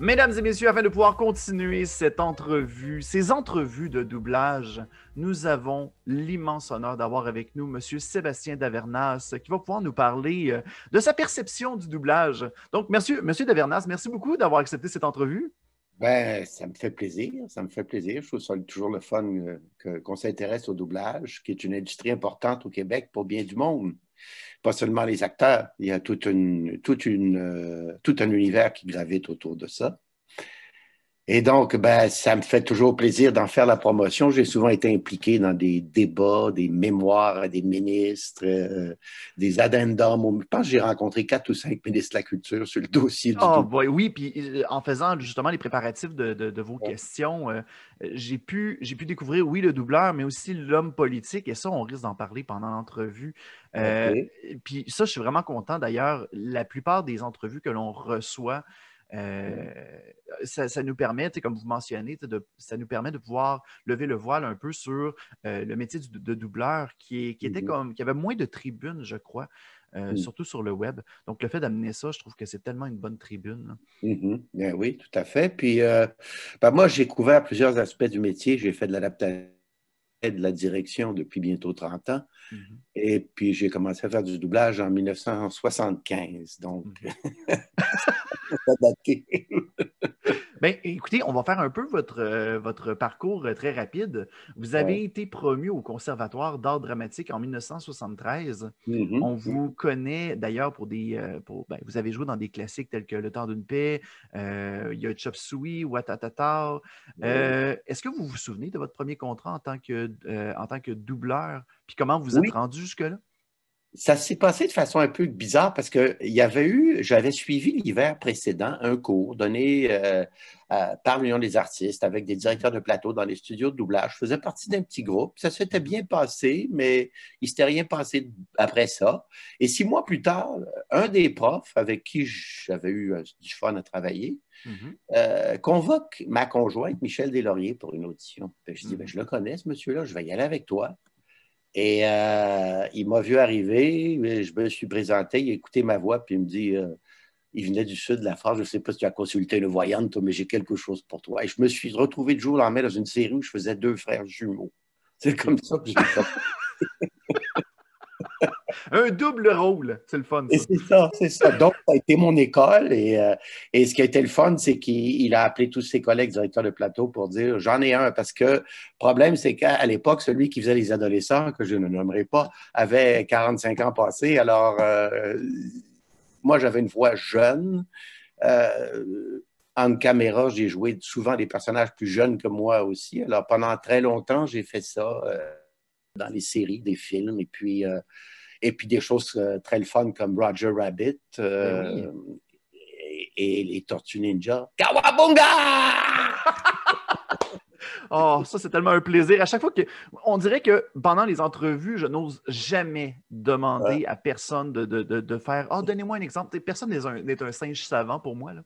Mesdames et messieurs, afin de pouvoir continuer cette entrevue, ces entrevues de doublage, nous avons l'immense honneur d'avoir avec nous M. Sébastien Davernas qui va pouvoir nous parler euh, de sa perception du doublage. Donc, monsieur, monsieur Davernas, merci beaucoup d'avoir accepté cette entrevue. Ben, ça me fait plaisir, ça me fait plaisir. Je trouve ça toujours le fun euh, qu'on s'intéresse au doublage, qui est une industrie importante au Québec pour bien du monde pas seulement les acteurs, il y a toute une, toute une, euh, tout un univers qui gravite autour de ça. Et donc, ben, ça me fait toujours plaisir d'en faire la promotion. J'ai souvent été impliqué dans des débats, des mémoires à des ministres, euh, des addendums. Je pense que j'ai rencontré quatre ou cinq ministres de la Culture sur le dossier du oh, Oui, puis euh, en faisant justement les préparatifs de, vos questions, euh, j'ai pu, pu découvrir, oui, le doubleur, mais aussi l'homme politique. Et ça, on risque d'en parler pendant l'entrevue. Puis ça, je suis vraiment content. D'ailleurs, la plupart des entrevues que l'on reçoit, euh, ça, nous permet, comme vous mentionnez, de, ça nous permet de pouvoir lever le voile un peu sur euh, le métier de doubleur qui, qui était mmh comme, qui avait moins de tribunes, je crois. Euh, mmh. surtout sur le web. Donc, le fait d'amener ça, je trouve que c'est tellement une bonne tribune. Mmh ben oui, tout à fait. Puis, ben moi, j'ai couvert plusieurs aspects du métier. J'ai fait de l'adaptation de la direction depuis bientôt 30 ans. Mm-hmm. Et puis, j'ai commencé à faire du doublage en 1975. Donc, mm-hmm. Bien, écoutez, on va faire un peu votre, euh, votre parcours euh, très rapide. Vous avez été promu au Conservatoire d'art dramatique en 1973. Mm-hmm. On vous connaît d'ailleurs pour des. Euh, pour, ben, vous avez joué dans des classiques tels que Le temps d'une paix, il y a Chop Suey, Watatata. Est-ce que vous vous souvenez de votre premier contrat en tant que, en tant que doubleur? Puis comment vous êtes rendu jusque-là? Ça s'est passé de façon un peu bizarre parce qu'il y avait eu, j'avais suivi l'hiver précédent un cours donné euh, par l'Union des artistes avec des directeurs de plateau dans les studios de doublage. Je faisais partie d'un petit groupe. Ça s'était bien passé, mais il ne s'était rien passé après ça. Et six mois plus tard, un des profs avec qui j'avais eu euh, du fun à travailler mm-hmm. euh, convoque ma conjointe, Michel Deslauriers, pour une audition. je dis, ben, je le connais, ce monsieur-là, je vais y aller avec toi. Et euh, il m'a vu arriver, je me suis présenté, il a écouté ma voix, puis il me dit euh, il venait du sud de la France, je ne sais pas si tu as consulté une voyante, mais j'ai quelque chose pour toi. Et je me suis retrouvé du jour au lendemain dans une série où je faisais deux frères jumeaux. C'est comme ça que j'ai. un double rôle. C'est le fun. C'est ça, c'est ça. Donc, ça a été mon école. Et, euh, et ce qui a été le fun, c'est qu'il a appelé tous ses collègues directeurs de plateau pour dire j'en ai un. Parce que le problème, c'est qu'à l'époque, celui qui faisait les adolescents, que je ne nommerai pas, avait 45 ans passés. Alors, euh, moi, j'avais une voix jeune. Euh, en caméra, j'ai joué souvent des personnages plus jeunes que moi aussi. Alors, pendant très longtemps, j'ai fait ça dans les séries, des films. Et puis, et puis des choses euh, très le fun comme Roger Rabbit euh, ben et, les Tortues Ninja. Kawabunga! Oh, ça, c'est tellement un plaisir. À chaque fois que. On dirait que pendant les entrevues, je n'ose jamais demander à personne de, de, de, faire oh, donnez-moi un exemple. Personne n'est un, un, singe savant pour moi. Là.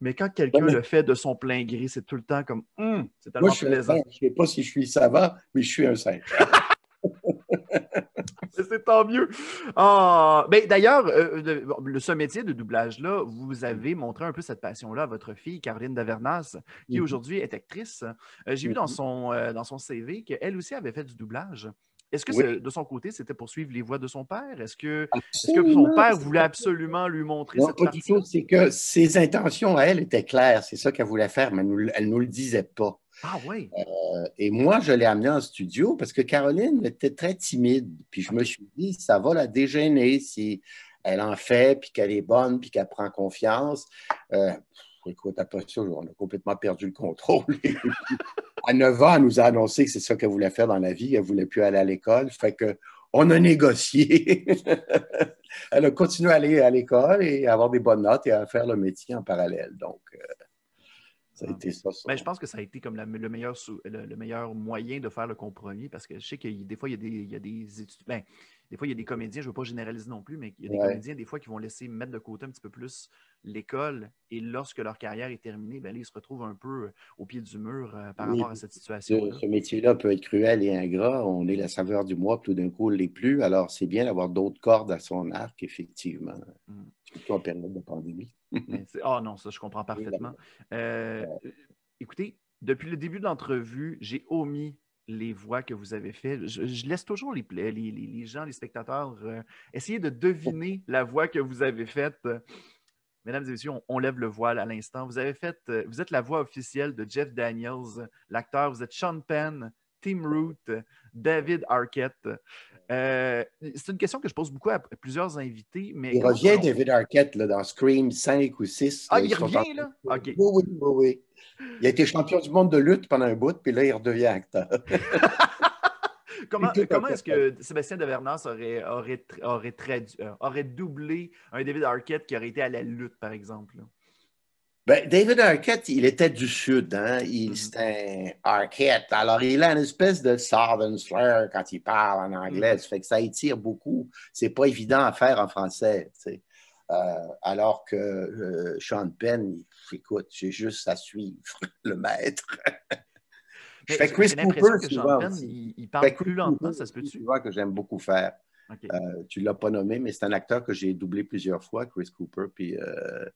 Mais quand quelqu'un le fait de son plein gré, c'est tout le temps comme hum, c'est tellement plaisant. Je ne sais pas si je suis savant, mais je suis un singe. c'est tant mieux. Ah, ben, D'ailleurs, euh, ce métier de doublage-là, vous avez montré un peu cette passion-là à votre fille, Caroline Davernas, qui mm-hmm. aujourd'hui est actrice. Euh, j'ai vu dans mm-hmm. son, euh, dans son CV qu'elle aussi avait fait du doublage. Est-ce que de son côté, c'était pour suivre les voix de son père? Est-ce que, est que, son père voulait absolument lui montrer cette pas C'est que ses intentions à elle étaient claires. C'est ça qu'elle voulait faire, mais elle ne nous le disait pas. Ah oui. Euh, et moi, je l'ai amenée en studio parce que Caroline était très timide. Puis je me suis dit, ça va la déjeuner si elle en fait, puis qu'elle est bonne, puis qu'elle prend confiance. Euh, écoute, après ça, on a complètement perdu le contrôle. à 9 ans, elle nous a annoncé que c'est ça qu'elle voulait faire dans la vie. Elle ne voulait plus aller à l'école. Fait que on a négocié. elle a continué à aller à l'école et à avoir des bonnes notes et à faire le métier en parallèle. Donc, euh, ça a été ça. Ben, je pense que ça a été comme le, meilleur le, meilleur moyen de faire le compromis parce que je sais que des fois, il y a des, il y a des études. Ben, des fois, il y a des comédiens, je ne veux pas généraliser non plus, mais il y a des comédiens, des fois, qui vont laisser mettre de côté un petit peu plus l'école. Et lorsque leur carrière est terminée, ben, ils se retrouvent un peu euh, au pied du mur euh, par rapport à cette situation. Ce, métier-là peut être cruel et ingrat. On est la saveur du mois, tout d'un coup, on ne l'est plus. Alors, c'est bien d'avoir d'autres cordes à son arc, effectivement. Mm. Surtout en période de pandémie. Oh non, ça, je comprends parfaitement. Euh, écoutez, depuis le début de l'entrevue, j'ai omis les voix que vous avez faites. Je, laisse toujours les, les, les, gens, les spectateurs, euh, essayer de deviner la voix que vous avez faite. Mesdames et messieurs, on, lève le voile à l'instant. Vous avez fait, euh, vous êtes la voix officielle de Jeff Daniels, l'acteur. Vous êtes Sean Penn, Tim Root, David Arquette. Euh, c'est une question que je pose beaucoup à plusieurs invités. Mais il revient, David Arquette, là, dans Scream 5 ou 6. Ah, il revient, là? OK. Oui, oui, oui, Il a été champion du monde de lutte pendant un bout, puis là, il redevient acteur. comment, est-ce que Sébastien Devernas aurait, aurait, aurait, euh, aurait doublé un David Arquette qui aurait été à la lutte, par exemple? Ben, David Arquette, il était du Sud, hein? Il. C'était un Arquette. Alors, il a une espèce de Southern slur quand il parle en anglais. Mm-hmm. Ça fait que ça étire beaucoup. C'est pas évident à faire en français, euh, alors que euh, Sean Penn, écoute, j'ai juste à suivre le maître. Je fais Chris Cooper souvent. il, il, parle plus lentement, ça se peut-tu? vois que j'aime beaucoup faire. Euh, tu ne l'as pas nommé, mais c'est un acteur que j'ai doublé plusieurs fois, Chris Cooper, puis euh,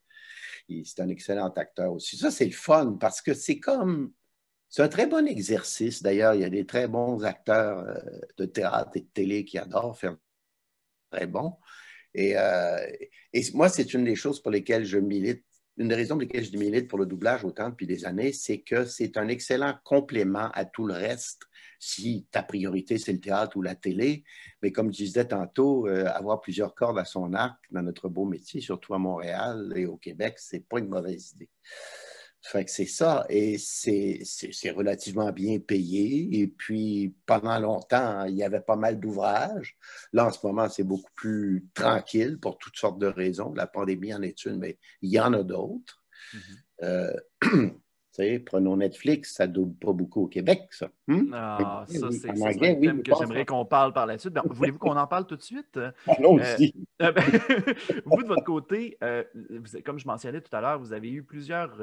c'est un excellent acteur aussi. Ça, c'est le fun parce que c'est comme. C'est un très bon exercice. D'ailleurs, il y a des très bons acteurs euh, de théâtre et de télé qui adorent faire très bon. Et, et moi, c'est une des choses pour lesquelles je milite une des raisons pour lesquelles je milite pour le doublage autant depuis des années, c'est que c'est un excellent complément à tout le reste. Si ta priorité, c'est le théâtre ou la télé, mais comme je disais tantôt, euh, avoir plusieurs cordes à son arc dans notre beau métier, surtout à Montréal et au Québec, c'est pas une mauvaise idée. Fait que c'est ça, et c'est relativement bien payé. Et puis, pendant longtemps, il y avait pas mal d'ouvrages. Là, en ce moment, c'est beaucoup plus tranquille pour toutes sortes de raisons. La pandémie en est une, mais il y en a d'autres. Mm-hmm. Euh, prenons Netflix, ça ne double pas beaucoup au Québec, ça. Hmm? Ah, ça, c'est un thème que j'aimerais qu'on parle par la suite. Ben, voulez-vous qu'on en parle tout de suite? Allons euh, euh ben, vous, de votre côté, euh, comme je mentionnais tout à l'heure, vous avez eu plusieurs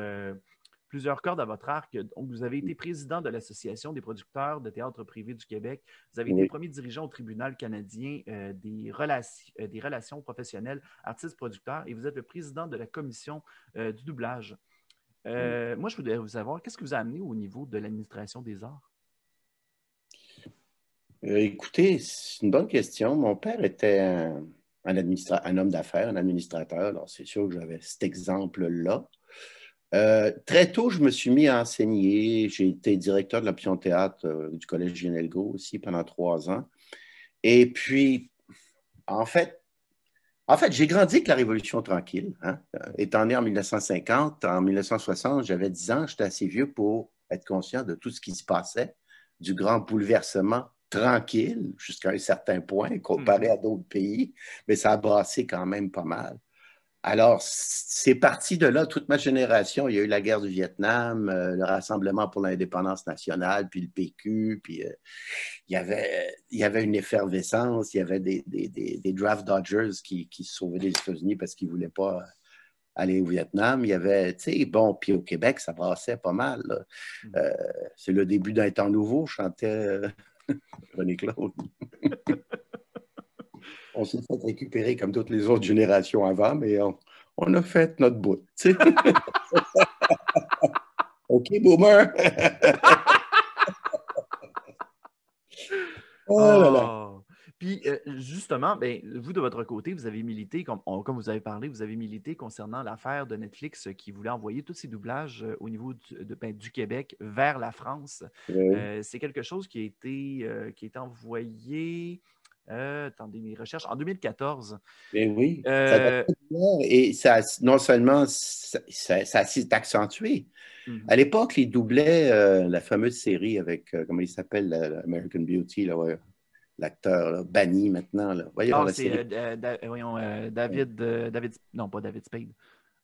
plusieurs cordes à votre arc. Donc, vous avez été président de l'Association des producteurs de théâtre privé du Québec. Vous avez été premier dirigeant au tribunal canadien euh, des, relations, euh, des relations professionnelles artistes-producteurs et vous êtes le président de la commission euh, du doublage. Moi, je voudrais vous savoir, qu'est-ce que vous a amené au niveau de l'administration des arts? écoutez, c'est une bonne question. Mon père était un, un homme d'affaires, un administrateur. Alors, c'est sûr que j'avais cet exemple-là. Euh, très tôt, je me suis mis à enseigner. J'ai été directeur de l'option théâtre euh, du Collège Genelgo aussi pendant trois ans. Et puis, en fait, en fait, j'ai grandi avec la Révolution tranquille. Hein. Euh, étant né en 1950, en 1960, j'avais 10 ans, j'étais assez vieux pour être conscient de tout ce qui se passait, du grand bouleversement tranquille jusqu'à un certain point comparé mmh. à d'autres pays, mais ça a brassé quand même pas mal. Alors, c'est parti de là, toute ma génération. Il y a eu la guerre du Vietnam, euh, le Rassemblement pour l'indépendance nationale, puis le PQ, puis euh, il, y avait, il y avait une effervescence, il y avait des, draft dodgers qui, qui, se sauvaient des États-Unis parce qu'ils ne voulaient pas aller au Vietnam. Il y avait, tu sais, bon, puis au Québec, ça brassait pas mal. Mm. Euh, c'est le début d'un temps nouveau, chantait René Claude. on s'est fait récupérer comme toutes les autres générations avant, mais on, a fait notre bout. OK, boomer! oh là là. Oh. Puis euh, justement, ben, vous de votre côté, vous avez milité, comme, comme, vous avez parlé, vous avez milité concernant l'affaire de Netflix qui voulait envoyer tous ces doublages euh, au niveau du, de, ben, du, Québec vers la France. Euh, c'est quelque chose qui a été, qui a été envoyé euh, attendez mes recherches. En 2014. Mais oui. Euh, et ça, non seulement ça, s'est accentué. Mhm. À l'époque, ils doublaient euh, la fameuse série avec, comment il s'appelle, American Beauty, l'acteur banni maintenant. Là. Voyons, ah, c'est David, David, non pas David Spade.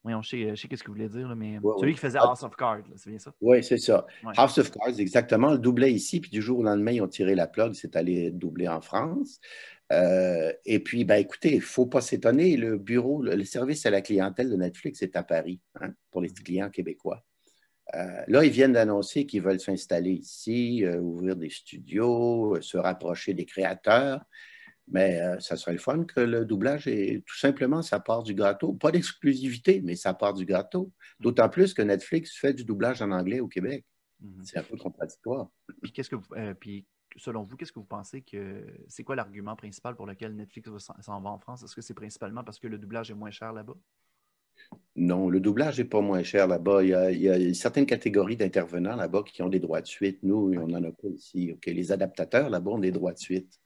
Voyons, je sais, je sais ce que vous voulez dire, mais celui qui faisait House of Cards, c'est bien ça? Oui, c'est ça. House of Cards, exactement. Le doublait ici, puis du jour au lendemain, ils ont tiré la plug, c'est allé doubler en France. Euh, et puis, ben, écoutez, il ne faut pas s'étonner, le bureau, le, service à la clientèle de Netflix est à Paris hein, pour les clients québécois. Euh, là, ils viennent d'annoncer qu'ils veulent s'installer ici, euh, ouvrir des studios, se rapprocher des créateurs. Mais euh, ça serait le fun que le doublage est tout simplement sa part du gâteau. Pas d'exclusivité, mais sa part du gâteau. D'autant plus que Netflix fait du doublage en anglais au Québec. Mhm. C'est un peu contradictoire. Puis, qu'est-ce que euh, puis selon vous, qu'est-ce que vous pensez que c'est quoi l'argument principal pour lequel Netflix s'en va en France? Est-ce que c'est principalement parce que le doublage est moins cher là-bas? Non, le doublage n'est pas moins cher là-bas. Il, y a certaines catégories d'intervenants là-bas qui ont des droits de suite. Nous, on n'en a pas ici. Les adaptateurs là-bas ont des droits de suite,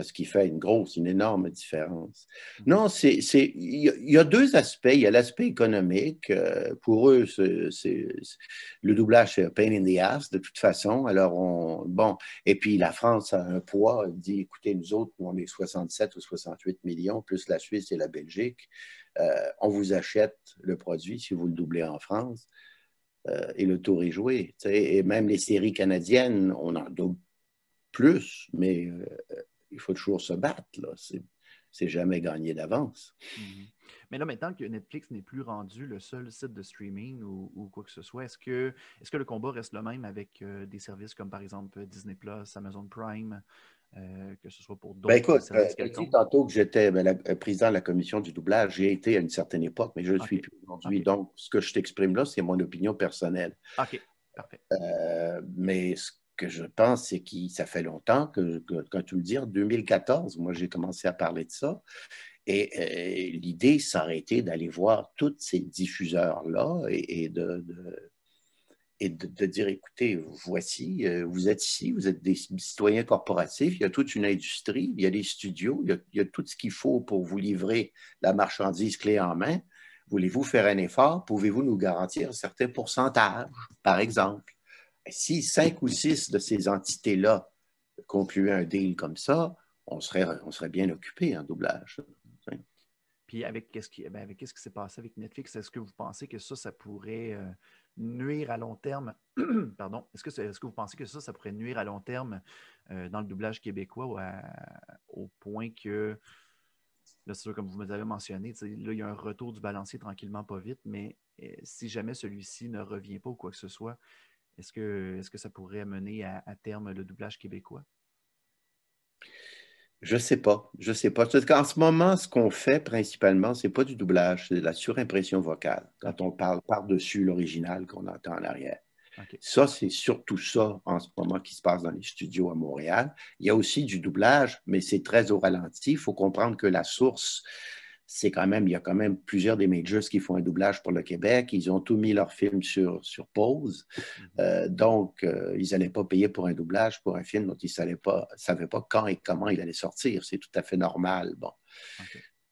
ce qui fait une grosse, une énorme différence. Mm-hmm. Non, c'est, il y a deux aspects. Il y a l'aspect économique. Euh, pour eux, c'est, le doublage, c'est un pain in the ass de toute façon. Alors, on, bon, et puis la France a un poids. Elle dit, écoutez, nous autres, on est 67 ou 68 millions, plus la Suisse et la Belgique. Euh, on vous achète le produit si vous le doublez en France euh, et le tour est joué. Et même les séries canadiennes, on en double plus, mais euh, il faut toujours se battre. C'est jamais gagné d'avance. Mm-hmm. Mais là, maintenant que Netflix n'est plus rendu le seul site de streaming ou, quoi que ce soit, est-ce que, est que le combat reste le même avec des services comme par exemple Disney Plus, Amazon Prime, euh, que ce soit pour d'autres. Ben écoute, euh, dit tantôt que j'étais ben, euh, président de la commission du doublage. J'ai été à une certaine époque, mais je ne le suis plus aujourd'hui. Donc, ce que je t'exprime là, c'est mon opinion personnelle. OK, parfait. mais ce que je pense, c'est que ça fait longtemps que, quand tu le dis, en 2014, moi, j'ai commencé à parler de ça. Et l'idée, ça aurait été d'aller voir tous ces diffuseurs-là et, de et de, dire, écoutez, voici, euh, vous êtes ici, vous êtes des citoyens corporatifs, il y a toute une industrie, il y a des studios, il y a, tout ce qu'il faut pour vous livrer la marchandise clé en main. Voulez-vous faire un effort? Pouvez-vous nous garantir un certain pourcentage, par exemple? Si cinq ou six de ces entités-là concluaient un deal comme ça, on serait, on serait bien occupé en doublage. Puis avec qu'est-ce qui, ben, s'est passé avec Netflix, est-ce que vous pensez que ça, ça pourrait euh, nuire à long terme, pardon, est-ce que, vous pensez que ça, ça pourrait nuire à long terme euh, dans le doublage québécois au point que, là, c'est sûr, comme vous me avez mentionné, là, il y a un retour du balancier tranquillement, pas vite, mais euh, si jamais celui-ci ne revient pas ou quoi que ce soit, est-ce que, ça pourrait mener à, à terme le doublage québécois? Je ne sais pas. Je ne sais pas. En ce moment, ce qu'on fait principalement, ce n'est pas du doublage, c'est de la surimpression vocale. Quand on parle par-dessus l'original qu'on entend en arrière. Ça, c'est surtout ça en ce moment qui se passe dans les studios à Montréal. Il y a aussi du doublage, mais c'est très au ralenti. Il faut comprendre que la source, c'est quand même, il y a quand même plusieurs des majors qui font un doublage pour le Québec. Ils ont tout mis leurs films sur, sur pause. Mhm. Euh, donc, euh, ils n'allaient pas payer pour un doublage pour un film dont ils ne savaient pas, savaient pas quand et comment il allait sortir. C'est tout à fait normal. Bon.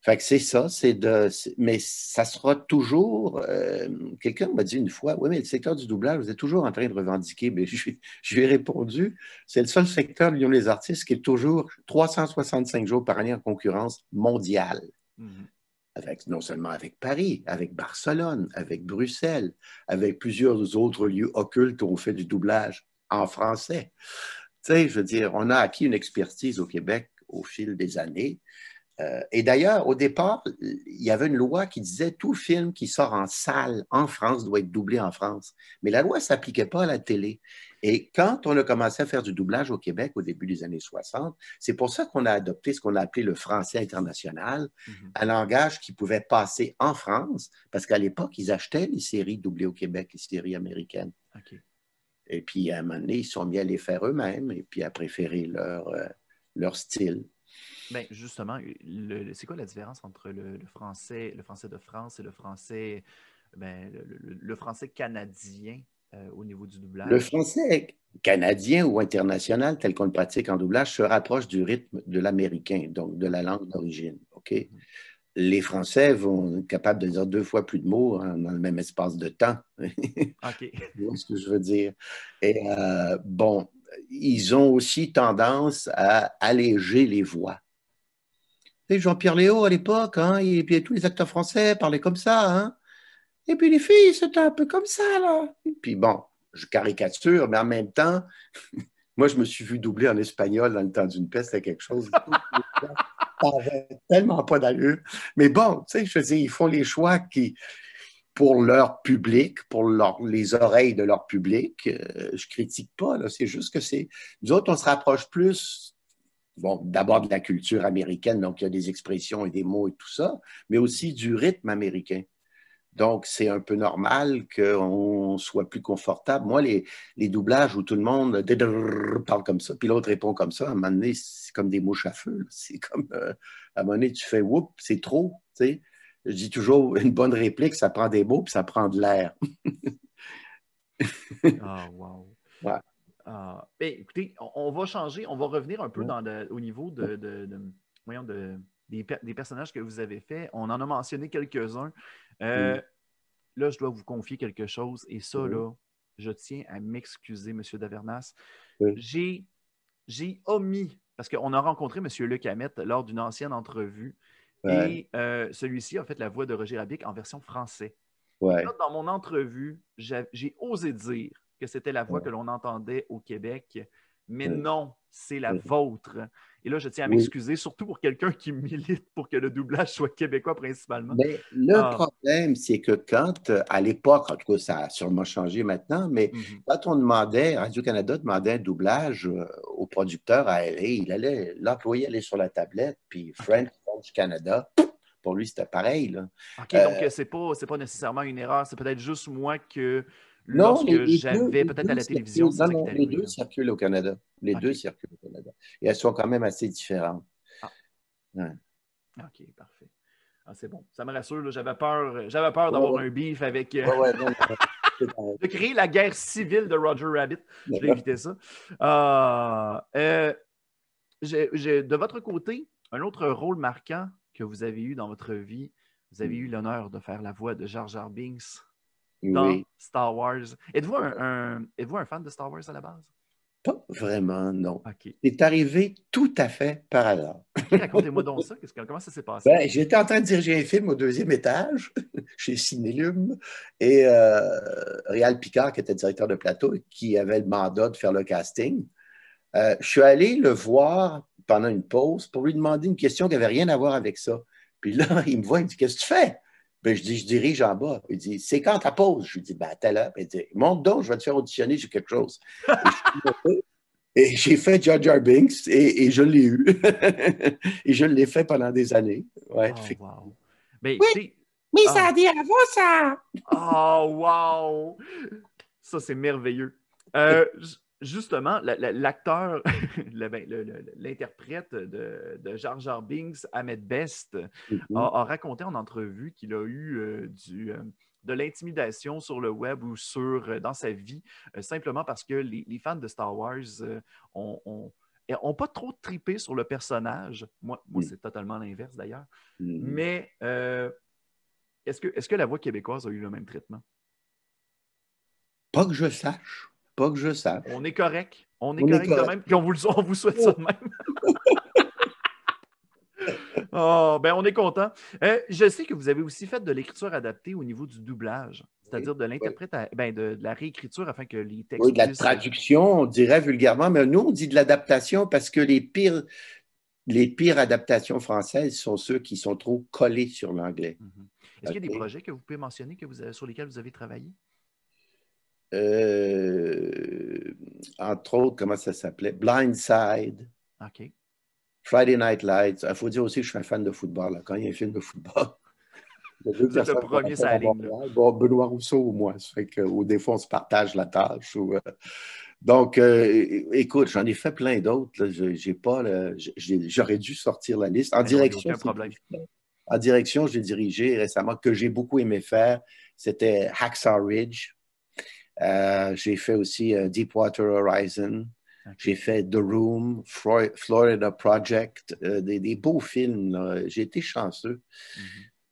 Fait que c'est ça, c'est de. Mais ça sera toujours. Euh, quelqu'un m'a dit une fois, oui, mais le secteur du doublage, vous êtes toujours en train de revendiquer. Mais je, je lui ai répondu, c'est le seul secteur, l'Union des artistes, qui est toujours 365 jours par année en concurrence mondiale. Mhm. Avec, non seulement avec Paris, avec Barcelone, avec Bruxelles, avec plusieurs autres lieux occultes où on fait du doublage en français. Tu sais, je veux dire, on a acquis une expertise au Québec au fil des années. Euh, et d'ailleurs, au départ, il y avait une loi qui disait tout film qui sort en salle en France doit être doublé en France. Mais la loi ne s'appliquait pas à la télé. Et quand on a commencé à faire du doublage au Québec au début des années 60, c'est pour ça qu'on a adopté ce qu'on a appelé le français international, mhm. un langage qui pouvait passer en France, parce qu'à l'époque, ils achetaient les séries doublées au Québec, les séries américaines. Et puis, à un moment donné, ils sont mis à les faire eux-mêmes et puis à préférer leur, euh, leur style. Bien, justement, c'est quoi la différence entre le, français, le français de France et le français, ben, le, français canadien? Euh, au niveau du doublage? Le français canadien ou international, tel qu'on le pratique en doublage, se rapproche du rythme de l'américain, donc de la langue d'origine. OK? Les Français vont être capables de dire deux fois plus de mots hein, dans le même espace de temps. OK. ce que je veux dire? Et euh, bon, ils ont aussi tendance à alléger les voix. Jean-Pierre Léo à l'époque, hein, et puis tous les acteurs français parlaient comme ça. Hein? Et puis les filles, c'était un peu comme ça, là. Et puis bon, je caricature, mais en même temps, moi, je me suis vu doubler en espagnol dans le temps d'une peste, c'est quelque chose. tellement pas d'allure. Mais bon, tu sais, je veux dire, ils font les choix qui, pour leur public, pour les oreilles de leur public, je euh, je critique pas. C'est juste que c'est. Nous autres, on se rapproche plus bon, d'abord de la culture américaine, donc il y a des expressions et des mots et tout ça, mais aussi du rythme américain. Donc, c'est un peu normal qu'on soit plus confortable. Moi, les, les, doublages où tout le monde parle comme ça, puis l'autre répond comme ça, à un moment donné, c'est comme des mouches à feu. C'est comme, euh, à un moment donné, tu fais « whoop », c'est trop, tu sais. Je dis toujours, une bonne réplique, ça prend des mots, puis ça prend de l'air. ah, wow. Ah, ben, écoutez, on, va changer, on va revenir un peu dans au niveau de, de, de, des, des, personnages que vous avez faits. On en a mentionné quelques-uns. Euh, là, je dois vous confier quelque chose et ça, là, je tiens à m'excuser, M. Davernas. J'ai omis, parce qu'on a rencontré M. Luc Hamet lors d'une ancienne entrevue et euh, celui-ci a fait la voix de Roger Rabic en version français. dans mon entrevue, j'ai osé dire que c'était la voix que l'on entendait au Québec, mais non, c'est la vôtre. Et là, je tiens à m'excuser, surtout pour quelqu'un qui milite pour que le doublage soit québécois principalement. Mais le ah. problème, c'est que quand, à l'époque, en tout cas, ça a sûrement changé maintenant, mais mhm. quand on demandait, Radio-Canada demandait un doublage euh, au producteur à LA, il allait, l'employé allait sur la tablette, puis French, French Canada, pour lui, c'était pareil. Là. OK, donc euh, c'est pas, pas nécessairement une erreur, c'est peut-être juste moi que lorsque j'avais peut-être à la télévision. Non, les deux circulent au Canada. Les deux circulent au Canada. Et elles sont quand même assez différentes. Ah. OK, parfait. Ah, c'est bon. Ça me rassure. J'avais peur, j'avais peur d'avoir un beef avec. Euh, de créer la guerre civile de Roger Rabbit. Je vais éviter ça. Ah, euh, de votre côté, un autre rôle marquant que vous avez eu dans votre vie, vous avez hmm. eu l'honneur de faire la voix de Jar Jar Binks dans Star Wars. Êtes-vous un, un, fan de Star Wars à la base? Pas vraiment, non. C'est arrivé tout à fait par hasard. Racontez-moi donc ça. comment ça s'est passé? Ben, j'étais en train de diriger un film au deuxième étage chez Cinélum et euh, Réal Picard, qui était directeur de plateau, qui avait le mandat de faire le casting, euh, je suis allé le voir pendant une pause pour lui demander une question qui n'avait rien à voir avec ça. Puis là, il me voit, il me dit Qu'est-ce que tu fais? Ben, je dis, je dirige en bas. Il dit, c'est quand ta pause? Je lui dis, ben, à là. Il dit, monte donc, je vais te faire auditionner sur quelque chose. et j'ai fait Jar Jar Binks et, je l'ai eu. et je l'ai fait pendant des années. Ouais, oh, wow. oui, mais ça a ah. dit avant ça. Oh, wow! Ça, c'est merveilleux. Euh, justement, l'acteur, ben, l'interprète de, de, Jar Jar Binks, Ahmed Best, mm-hmm. a, raconté en entrevue qu'il a eu euh, du, euh, de l'intimidation sur le web ou sur, euh, dans sa vie, simplement parce que les, fans de Star Wars ont, pas trop tripé sur le personnage. Moi, moi mm. c'est totalement l'inverse d'ailleurs. Mm-hmm. Mais est-ce que, est que la voix québécoise a eu le même traitement? Pas que je sache. Pas que je sache. On est correct. On est correct, quand même. Puis on vous, on vous souhaite ça de même. oh, ben on est content. Euh, je sais que vous avez aussi fait de l'écriture adaptée au niveau du doublage, c'est-à-dire de l'interprétation, ben, de, la réécriture afin que les textes. Oui, de la traduction, on dirait vulgairement, mais nous, on dit de l'adaptation parce que les pires, les pires adaptations françaises sont ceux qui sont trop collés sur l'anglais. Mhm. Est-ce qu'il y a des projets que vous pouvez mentionner que vous sur lesquels vous avez travaillé? Euh, entre autres, comment ça s'appelait? Blindside. OK. Friday Night Lights. Il faut dire aussi que je suis un fan de football. Là. Quand il y a un film de football, il y a le premier, ça bon, Benoît Rousseau ou moi. Ça fait que, on se partage la tâche. Ou, euh, Donc, euh, écoute, j'en ai fait plein d'autres. J'ai pas J'aurais dû sortir la liste. En direction. En direction, j'ai dirigé récemment, que j'ai beaucoup aimé faire. C'était Hacksaw Ridge. Euh, j'ai fait aussi euh, Deepwater Horizon. J'ai fait The Room, Florida Project, euh, des, beaux films. J'ai été chanceux.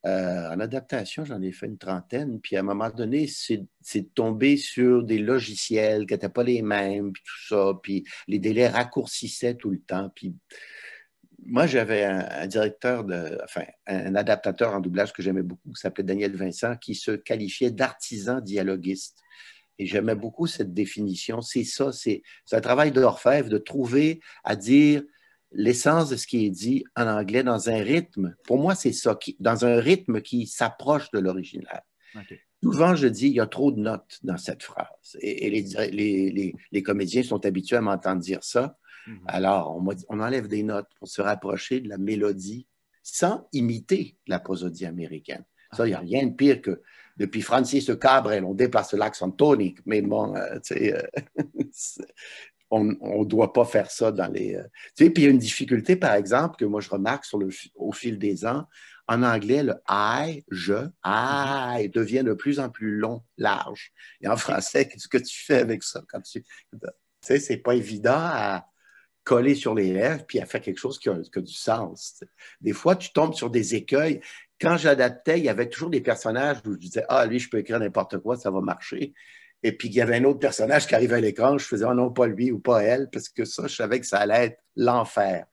Mm-hmm. en adaptation, j'en ai fait une trentaine. Puis à un moment donné, c'est tombé sur des logiciels qui n'étaient pas les mêmes, puis tout ça. Puis les délais raccourcissaient tout le temps. Puis moi, j'avais un, un, directeur, de, enfin, un adaptateur en doublage que j'aimais beaucoup, qui s'appelait Daniel Vincent, qui se qualifiait d'artisan dialoguiste. Et j'aimais beaucoup cette définition. C'est ça, c'est un travail d'orfèvre de trouver à dire l'essence de ce qui est dit en anglais dans un rythme. Pour moi, c'est ça, dans un rythme qui s'approche de l'original. Souvent, je dis, il y a trop de notes dans cette phrase. Et, les, les, les, comédiens sont habitués à m'entendre dire ça. Mhm. Alors, on, on, enlève des notes pour se rapprocher de la mélodie sans imiter la prosodie américaine. Ça, il n'y a rien de pire que depuis Francis Cabrel, on déplace l'accent tonique, mais bon, euh, euh, on ne doit pas faire ça dans les. Euh, tu sais, puis il y a une difficulté, par exemple, que moi je remarque au fil des ans. En anglais, le I, je, I devient de plus en plus long, large. Et en français, qu'est-ce que tu fais avec ça quand tu. Tu sais, c'est pas évident à coller sur les lèvres puis à faire quelque chose qui a, qui a du sens. Des fois, tu tombes sur des écueils. Quand j'adaptais, il y avait toujours des personnages où je disais Ah, lui, je peux écrire n'importe quoi, ça va marcher. Et puis, il y avait un autre personnage qui arrivait à l'écran, je faisais, oh non, pas lui ou pas elle, parce que ça, je savais que ça allait être l'enfer.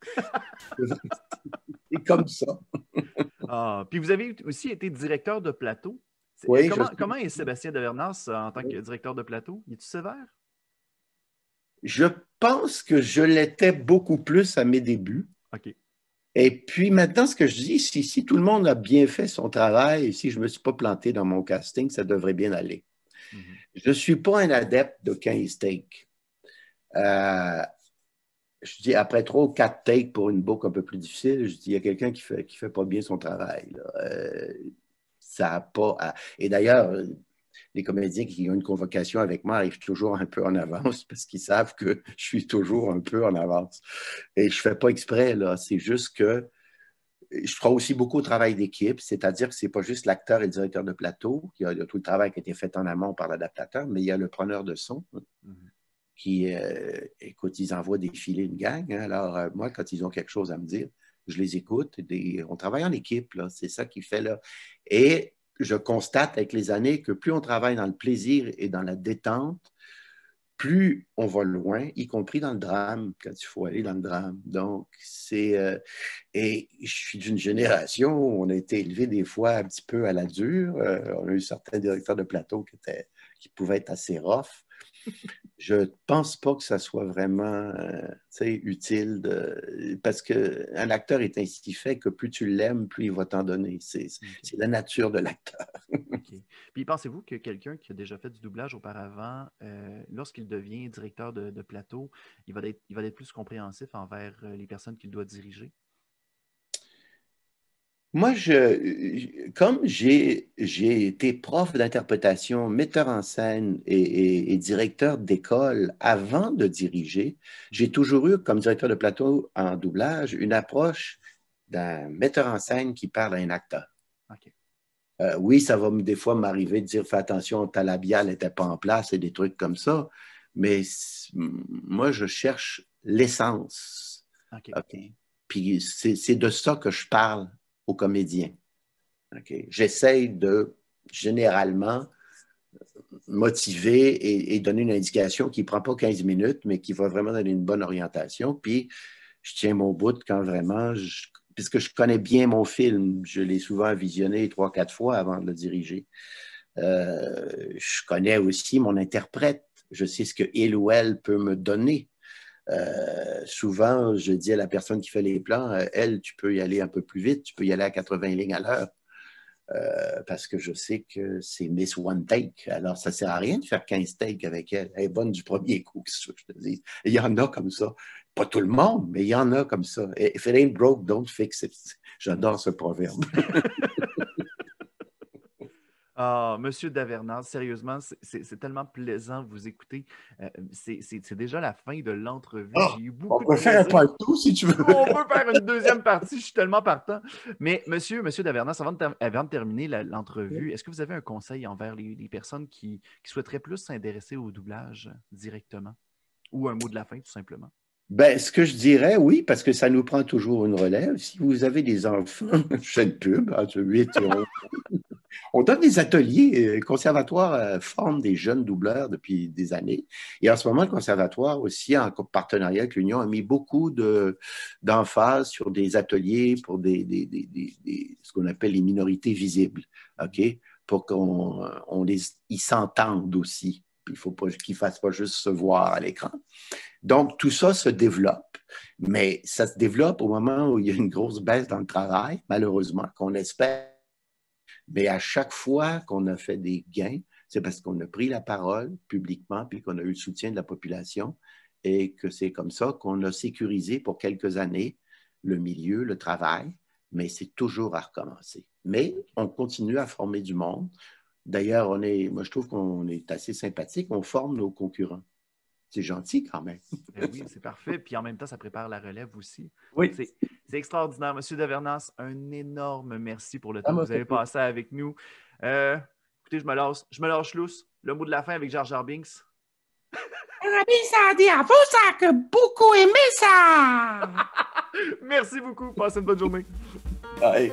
Et comme ça. ah, puis vous avez aussi été directeur de plateau. Oui, comment, comment, est Sébastien Devernas en tant que directeur de plateau? Il est-tu sévère? Je pense que je l'étais beaucoup plus à mes débuts. OK. Et puis maintenant, ce que je dis, si, si tout le monde a bien fait son travail, si je ne me suis pas planté dans mon casting, ça devrait bien aller. Mhm. Je ne suis pas un adepte de 15 takes. Euh, je dis, après trois ou quatre takes pour une boucle un peu plus difficile, je dis, il y a quelqu'un qui ne fait, qui fait pas bien son travail. Euh, ça n'a pas. Et d'ailleurs, les comédiens qui ont une convocation avec moi arrivent toujours un peu en avance parce qu'ils savent que je suis toujours un peu en avance. Et je ne fais pas exprès, là. C'est juste que je crois aussi beaucoup au travail d'équipe, c'est-à-dire que ce n'est pas juste l'acteur et le directeur de plateau, il y, a, tout le travail qui a été fait en amont par l'adaptateur, mais il y a le preneur de son mm-hmm. qui, euh, écoute, ils envoient défiler une gang. Hein. alors, euh, moi, quand ils ont quelque chose à me dire, je les écoute. on travaille en équipe, c'est ça qui fait là. Et je constate avec les années que plus on travaille dans le plaisir et dans la détente, plus on va loin, y compris dans le drame, quand il faut aller dans le drame. Donc, c'est. Euh, et je suis d'une génération où on a été élevé des fois un petit peu à la dure. Euh, on a eu certains directeurs de plateau qui, pouvaient être assez rough je ne pense pas que ça soit vraiment euh, utile de, parce qu'un acteur est ainsi fait que plus tu l'aimes, plus il va t'en donner. C'est la nature de l'acteur. Puis pensez-vous que quelqu'un qui a déjà fait du doublage auparavant, euh, lorsqu'il devient directeur de, plateau, il va, être, il va être plus compréhensif envers euh, les personnes qu'il doit diriger? Moi, je, comme j'ai été prof d'interprétation, metteur en scène et, directeur d'école avant de diriger, j'ai toujours eu, comme directeur de plateau en doublage, une approche d'un metteur en scène qui parle à un acteur. Euh, oui, ça va des fois m'arriver de dire fais attention, ta labiale n'était pas en place et des trucs comme ça, mais moi, je cherche l'essence. Puis c'est de ça que je parle aux comédiens. J'essaye de généralement motiver et, donner une indication qui ne prend pas 15 minutes, mais qui va vraiment donner une bonne orientation. Puis, je tiens mon bout quand vraiment, puisque je connais bien mon film, je l'ai souvent visionné trois, quatre fois avant de le diriger. Euh, je connais aussi mon interprète. Je sais ce que il ou elle peut me donner euh, souvent, je dis à la personne qui fait les plans, euh, elle, tu peux y aller un peu plus vite, tu peux y aller à 80 lignes à l'heure. Euh, parce que je sais que c'est Miss One Take. Alors, ça ne sert à rien de faire 15 takes avec elle. Elle est bonne du premier coup, je te dis? il y en a comme ça. Pas tout le monde, mais il y en a comme ça. If it ain't broke, don't fix it. J'adore ce proverbe. Ah, Monsieur Davernaz, sérieusement, c'est tellement plaisant de vous écouter. Euh, c'est déjà la fin de l'entrevue. Ah, on peut faire un partout si tu veux. on peut faire une deuxième partie, je suis tellement partant. Mais Monsieur, Monsieur Davernaz, avant de, terminer l'entrevue, est-ce que vous avez un conseil envers les, personnes qui, souhaiteraient plus s'intéresser au doublage directement? Ou un mot de la fin, tout simplement? Ben, ce que je dirais, oui, parce que ça nous prend toujours une relève. Si vous avez des enfants, je fais une pub, entre 8 et 11 on donne des ateliers. Le conservatoire euh, forme des jeunes doubleurs depuis des années. Et en ce moment, le conservatoire aussi, en partenariat avec l'Union, a mis beaucoup d'emphase sur des ateliers pour des, ce qu'on appelle les minorités visibles, OK? Pour qu'on on les, s'entendent aussi. Il ne faut pas qu'ils ne fassent pas juste se voir à l'écran. Donc, tout ça se développe, mais ça se développe au moment où il y a une grosse baisse dans le travail, malheureusement, qu'on espère mais à chaque fois qu'on a fait des gains, c'est parce qu'on a pris la parole publiquement puis qu'on a eu le soutien de la population et que c'est comme ça qu'on a sécurisé pour quelques années le milieu, le travail, mais c'est toujours à recommencer. Mais on continue à former du monde. D'ailleurs, on moi, je trouve qu'on est assez sympathique. On forme nos concurrents. C'est gentil quand même. Ben oui, c'est parfait. Puis en même temps, ça prépare la relève aussi. Oui. C'est extraordinaire. Monsieur Davernas, un énorme merci pour le temps que vous avez passé avec nous. Euh, écoutez, je me lâche, je me lâche lousse. Le mot de la fin avec Jar Jar Binks. ça a dit à vous, ça que beaucoup aimé ça. merci beaucoup. Passez une bonne journée. Bye.